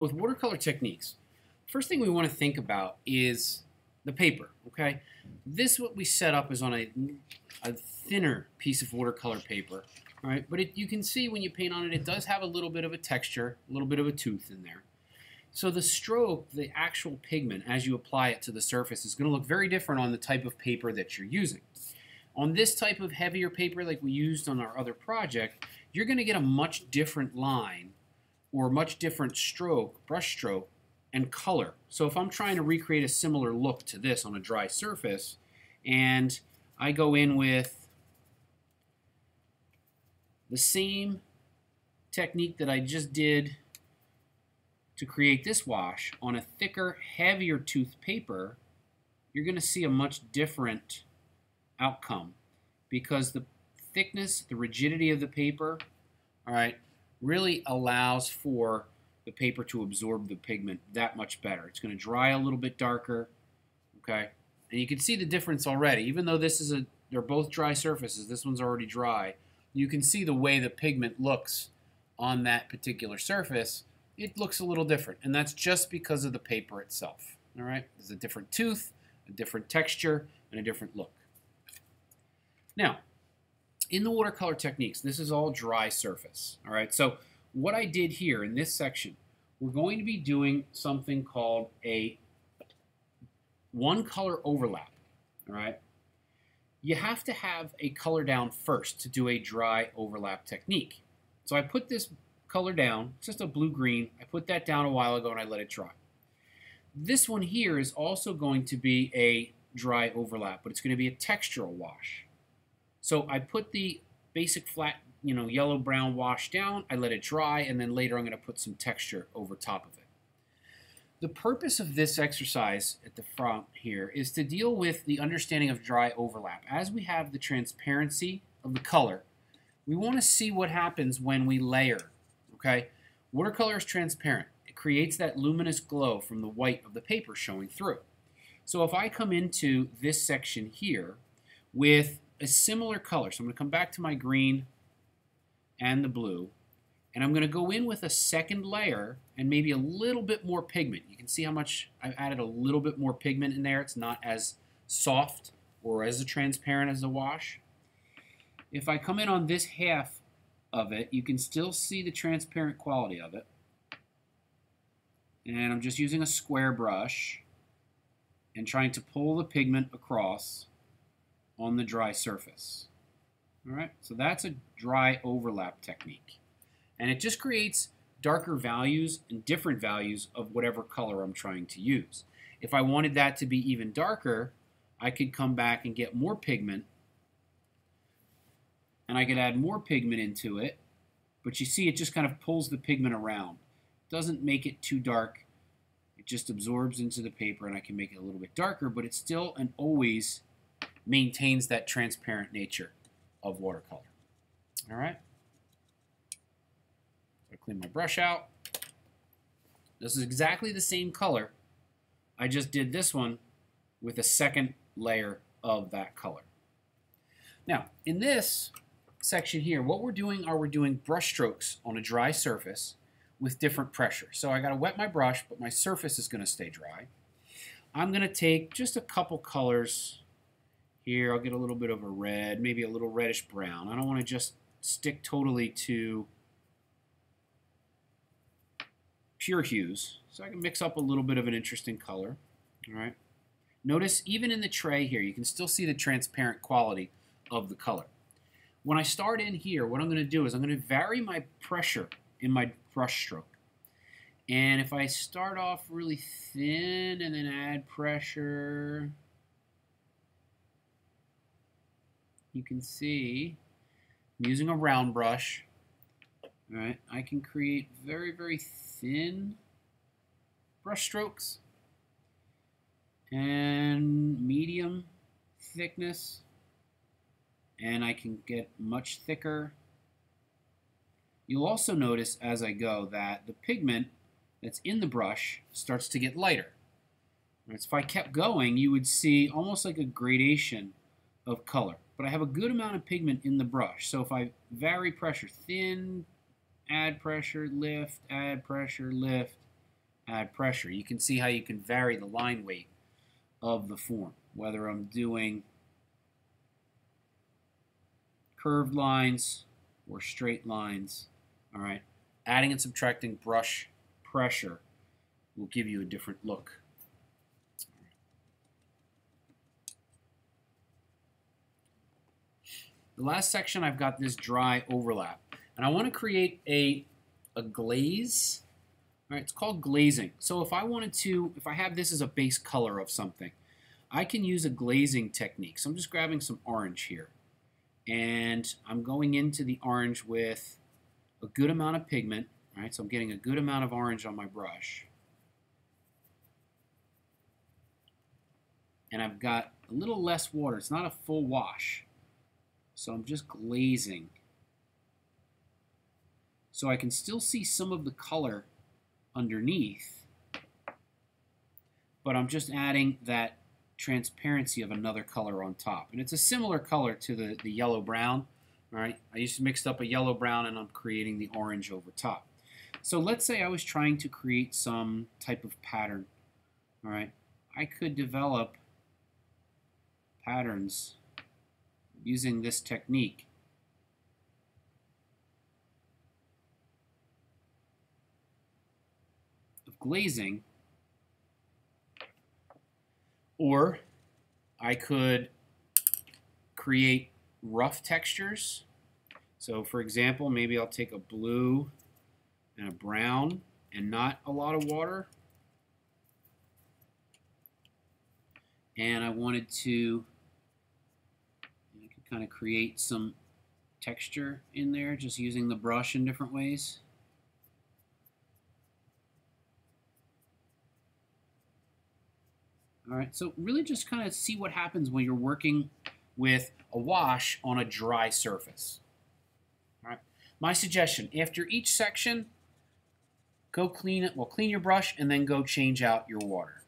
with watercolor techniques, first thing we want to think about is the paper, okay? This what we set up is on a, a thinner piece of watercolor paper, all right? But it, you can see when you paint on it, it does have a little bit of a texture, a little bit of a tooth in there. So the stroke, the actual pigment, as you apply it to the surface, is going to look very different on the type of paper that you're using. On this type of heavier paper like we used on our other project, you're going to get a much different line or much different stroke, brush stroke, and color. So if I'm trying to recreate a similar look to this on a dry surface, and I go in with the same technique that I just did to create this wash on a thicker, heavier tooth paper, you're going to see a much different outcome because the thickness, the rigidity of the paper, all right, really allows for the paper to absorb the pigment that much better. It's going to dry a little bit darker, okay? And you can see the difference already. Even though this is a, they're both dry surfaces, this one's already dry, you can see the way the pigment looks on that particular surface. It looks a little different, and that's just because of the paper itself, all right? There's a different tooth, a different texture, and a different look. Now, in the watercolor techniques, this is all dry surface. All right, so what I did here in this section, we're going to be doing something called a one color overlap. All right, you have to have a color down first to do a dry overlap technique. So I put this color down, just a blue-green. I put that down a while ago and I let it dry. This one here is also going to be a dry overlap, but it's going to be a textural wash. So I put the basic flat, you know, yellow brown wash down, I let it dry, and then later I'm going to put some texture over top of it. The purpose of this exercise at the front here is to deal with the understanding of dry overlap. As we have the transparency of the color, we want to see what happens when we layer, okay? Watercolor is transparent. It creates that luminous glow from the white of the paper showing through. So if I come into this section here with a similar color. So I'm going to come back to my green and the blue. And I'm going to go in with a second layer and maybe a little bit more pigment. You can see how much I've added a little bit more pigment in there. It's not as soft or as transparent as the wash. If I come in on this half of it, you can still see the transparent quality of it. And I'm just using a square brush and trying to pull the pigment across on the dry surface. All right, so that's a dry overlap technique. And it just creates darker values and different values of whatever color I'm trying to use. If I wanted that to be even darker, I could come back and get more pigment and I could add more pigment into it. But you see, it just kind of pulls the pigment around. Doesn't make it too dark. It just absorbs into the paper and I can make it a little bit darker, but it's still and always maintains that transparent nature of watercolor. All right. So I clean my brush out. This is exactly the same color. I just did this one with a second layer of that color. Now, in this section here, what we're doing are we're doing brush strokes on a dry surface with different pressure. So I got to wet my brush, but my surface is going to stay dry. I'm going to take just a couple colors here, I'll get a little bit of a red, maybe a little reddish brown. I don't want to just stick totally to pure hues. So I can mix up a little bit of an interesting color. All right. Notice even in the tray here, you can still see the transparent quality of the color. When I start in here, what I'm going to do is I'm going to vary my pressure in my brush stroke. And if I start off really thin and then add pressure, you can see I'm using a round brush. All right, I can create very, very thin brush strokes and medium thickness and I can get much thicker. You'll also notice as I go that the pigment that's in the brush starts to get lighter. If I kept going, you would see almost like a gradation of color but I have a good amount of pigment in the brush. So if I vary pressure, thin, add pressure, lift, add pressure, lift, add pressure. You can see how you can vary the line weight of the form, whether I'm doing curved lines or straight lines. All right, adding and subtracting brush pressure will give you a different look. The last section, I've got this dry overlap. And I want to create a, a glaze. All right, it's called glazing. So if I wanted to, if I have this as a base color of something, I can use a glazing technique. So I'm just grabbing some orange here. And I'm going into the orange with a good amount of pigment. All right, so I'm getting a good amount of orange on my brush. And I've got a little less water. It's not a full wash. So I'm just glazing. So I can still see some of the color underneath, but I'm just adding that transparency of another color on top. And it's a similar color to the, the yellow-brown. All right, I just mixed up a yellow-brown and I'm creating the orange over top. So let's say I was trying to create some type of pattern. All right, I could develop patterns using this technique. of glazing or I could create rough textures. So for example, maybe I'll take a blue and a brown and not a lot of water. And I wanted to kind of create some texture in there just using the brush in different ways. All right, so really just kind of see what happens when you're working with a wash on a dry surface. All right, my suggestion, after each section, go clean it, well, clean your brush and then go change out your water.